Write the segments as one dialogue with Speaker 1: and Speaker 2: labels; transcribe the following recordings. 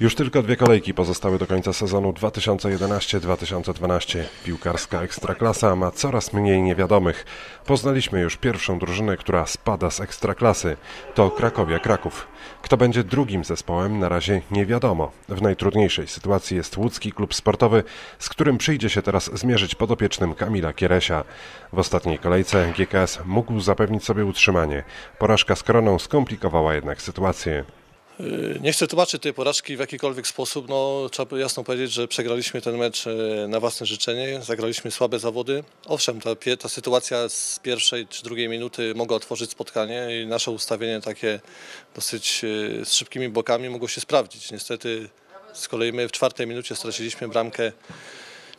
Speaker 1: Już tylko dwie kolejki pozostały do końca sezonu 2011-2012. Piłkarska Ekstraklasa ma coraz mniej niewiadomych. Poznaliśmy już pierwszą drużynę, która spada z Ekstraklasy. To Krakowia Kraków. Kto będzie drugim zespołem na razie nie wiadomo. W najtrudniejszej sytuacji jest łódzki klub sportowy, z którym przyjdzie się teraz zmierzyć podopiecznym Kamila Kieresia. W ostatniej kolejce GKS mógł zapewnić sobie utrzymanie. Porażka z Koroną skomplikowała jednak sytuację.
Speaker 2: Y, Nie chcę tłumaczyć tej porażki w jakikolwiek sposób. No, trzeba jasno powiedzieć, że przegraliśmy ten mecz e, na własne życzenie, zagraliśmy słabe zawody. Owszem, ta, ta sytuacja z pierwszej czy drugiej minuty mogła otworzyć spotkanie i nasze ustawienie takie dosyć e, z szybkimi bokami mogło się sprawdzić. Niestety z kolei my w czwartej minucie straciliśmy bramkę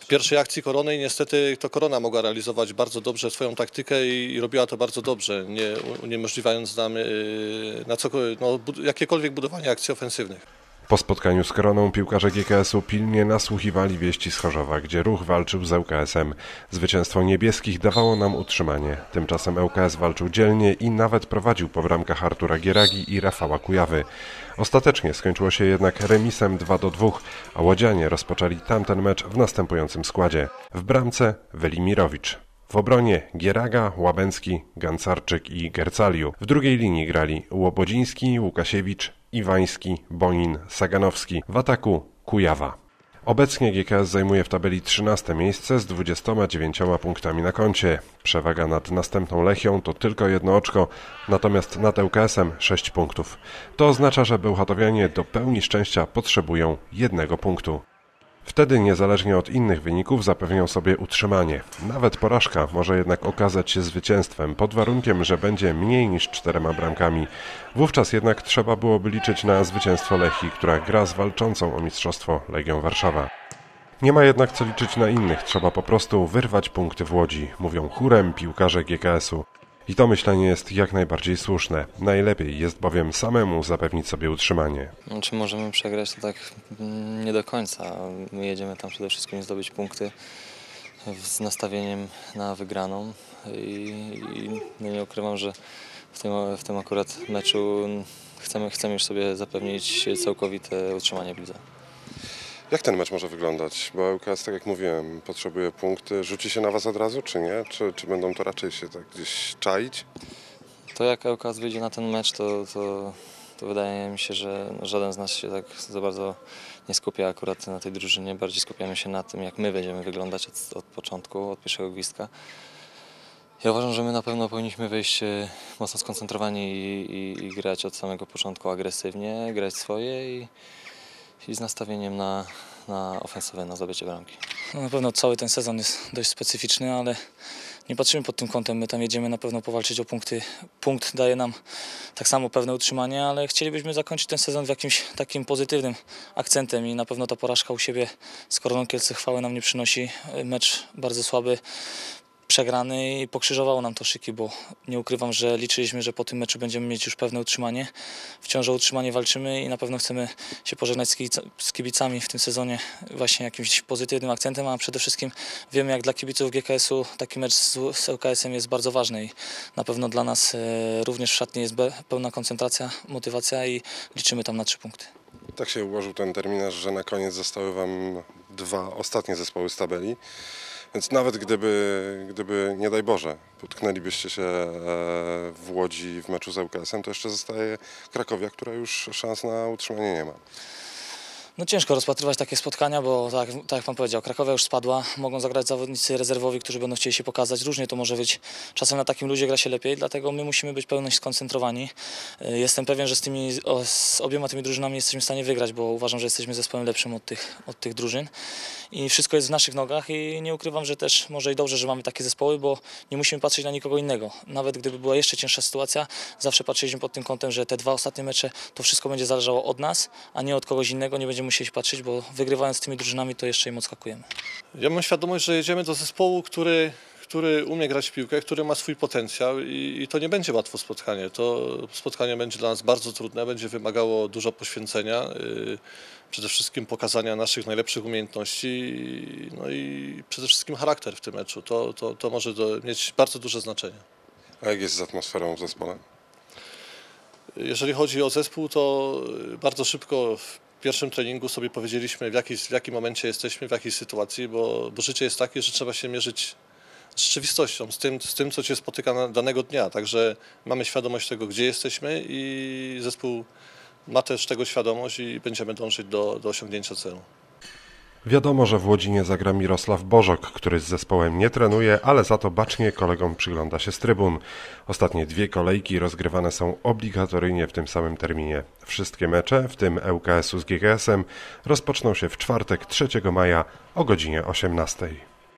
Speaker 2: pierwszej akcji Korony niestety to Korona mogła realizować bardzo dobrze swoją taktykę i, i robiła to bardzo dobrze, nie, uniemożliwiając nam yy, na co, no, bud- jakiekolwiek budowanie akcji ofensywnych.
Speaker 1: Po spotkaniu z Koroną piłkarze GKS-u pilnie nasłuchiwali wieści z Chorzowa, gdzie ruch walczył z ŁKS-em. Zwycięstwo niebieskich dawało nam utrzymanie. Tymczasem ŁKS walczył dzielnie i nawet prowadził po bramkach Artura Gieragi i Rafała Kujawy. Ostatecznie skończyło się jednak remisem 2 do 2, a łodzianie rozpoczęli tamten mecz w następującym składzie. W bramce Welimirowicz. W obronie Gieraga, Łabęcki, Gancarczyk i Gercaliu. W drugiej linii grali Łobodziński, Łukasiewicz, Iwański, Bonin, Saganowski. W ataku Kujawa. Obecnie GKS zajmuje w tabeli 13 miejsce z 29 punktami na koncie. Przewaga nad następną Lechią to tylko jedno oczko, natomiast nad ŁKS-em 6 punktów. To oznacza, że Bełchatowianie do pełni szczęścia potrzebują jednego punktu. Wtedy, niezależnie od innych wyników, zapewnią sobie utrzymanie. Nawet porażka może jednak okazać się zwycięstwem, pod warunkiem, że będzie mniej niż czterema bramkami. Wówczas jednak trzeba byłoby liczyć na zwycięstwo Lechii, która gra z walczącą o mistrzostwo Legią Warszawa. Nie ma jednak co liczyć na innych, trzeba po prostu wyrwać punkty w Łodzi, mówią chórem piłkarze GKS-u. I to myślenie jest jak najbardziej słuszne. Najlepiej jest bowiem samemu zapewnić sobie utrzymanie.
Speaker 3: No, Czy możemy przegrać, to tak mm, nie do końca. My jedziemy tam przede wszystkim zdobyć punkty z nastawieniem na wygraną i, i no nie ukrywam, że w tym, w tym akurat meczu chcemy, chcemy już sobie zapewnić całkowite utrzymanie w lidze.
Speaker 1: Jak ten mecz może wyglądać? Bo ŁKS, tak jak mówiłem, potrzebuje punkty. Rzuci się na Was od razu, czy nie? Czy, czy będą to raczej się tak gdzieś czaić?
Speaker 3: To jak ŁKS wyjdzie na ten mecz, to, to, to wydaje mi się, że żaden z nas się tak za bardzo nie skupia akurat na tej drużynie. Bardziej skupiamy się na tym, jak my będziemy wyglądać od, od początku, od pierwszego gwizdka. Ja uważam, że my na pewno powinniśmy wyjść e, mocno skoncentrowani i, i, i grać od samego początku agresywnie, grać swoje i, i z nastawieniem na, na ofensywę, na zdobycie bramki.
Speaker 4: No na pewno cały ten sezon jest dość specyficzny, ale nie patrzymy pod tym kątem. My tam jedziemy na pewno powalczyć o punkty. Punkt daje nam tak samo pewne utrzymanie, ale chcielibyśmy zakończyć ten sezon w jakimś takim pozytywnym akcentem i na pewno ta porażka u siebie z Koroną Kielce chwały nam nie przynosi. Mecz bardzo słaby, przegrany i pokrzyżowało nam to szyki, bo nie ukrywam, że liczyliśmy, że po tym meczu będziemy mieć już pewne utrzymanie. Wciąż o utrzymanie walczymy i na pewno chcemy się pożegnać z, kibica, z kibicami w tym sezonie właśnie jakimś pozytywnym akcentem, a przede wszystkim wiemy, jak dla kibiców GKS-u taki mecz z, LKS-em jest bardzo ważny i na pewno dla nas e, również w szatni jest pełna koncentracja, motywacja i liczymy tam na trzy punkty.
Speaker 1: Tak się ułożył ten terminarz, że na koniec zostały Wam dwa ostatnie zespoły z tabeli. Więc nawet gdyby, gdyby nie daj Boże, potknęlibyście się e, w Łodzi w meczu z ŁKS-em, to jeszcze zostaje Krakowia, która już szans na utrzymanie nie ma.
Speaker 4: No ciężko rozpatrywać takie spotkania, bo tak, tak jak Pan powiedział, Krakowia już spadła, mogą zagrać zawodnicy rezerwowi, którzy będą chcieli się pokazać. Różnie to może być. Czasem na takim ludzie gra się lepiej, dlatego my musimy być pełni skoncentrowani. Y, Jestem pewien, że z, tymi, z obiema tymi drużynami jesteśmy w stanie wygrać, bo uważam, że jesteśmy zespołem lepszym od tych, od tych drużyn. I wszystko jest w naszych nogach i nie ukrywam, że też może i dobrze, że mamy takie zespoły, bo nie musimy patrzeć na nikogo innego. Nawet gdyby była jeszcze cięższa sytuacja, zawsze patrzyliśmy pod tym kątem, że te dwa ostatnie mecze to wszystko będzie zależało od nas, a nie od kogoś innego. Nie będziemy musieli patrzeć, bo wygrywając z tymi drużynami to jeszcze im odskakujemy.
Speaker 2: Ja mam świadomość, że jedziemy do zespołu, który, który umie grać w piłkę, który ma swój potencjał i, i to nie będzie łatwe spotkanie. To spotkanie będzie dla nas bardzo trudne, będzie wymagało dużo poświęcenia, yy, przede wszystkim pokazania naszych najlepszych umiejętności i- no i przede wszystkim charakter w tym meczu. To, to, to może do, mieć bardzo duże znaczenie.
Speaker 1: A jak jest z atmosferą w zespole?
Speaker 2: Jeżeli chodzi o zespół, to bardzo szybko w w pierwszym treningu sobie powiedzieliśmy, w, jakiej, w jakim momencie jesteśmy, w jakiej sytuacji, bo, bo życie jest takie, że trzeba się mierzyć z rzeczywistością, z tym, z tym, co cię spotyka danego dnia. Także mamy świadomość tego, gdzie jesteśmy i zespół ma też tego świadomość i będziemy dążyć do, do osiągnięcia celu.
Speaker 1: Wiadomo, że w Łodzi nie zagra Mirosław Bożok, który z zespołem nie trenuje, ale za to bacznie kolegom przygląda się z trybun. Ostatnie dwie kolejki rozgrywane są obligatoryjnie w tym samym terminie. Wszystkie mecze, w tym ŁKS-u z GGS-em, rozpoczną się w czwartek 3 maja o godzinie 18.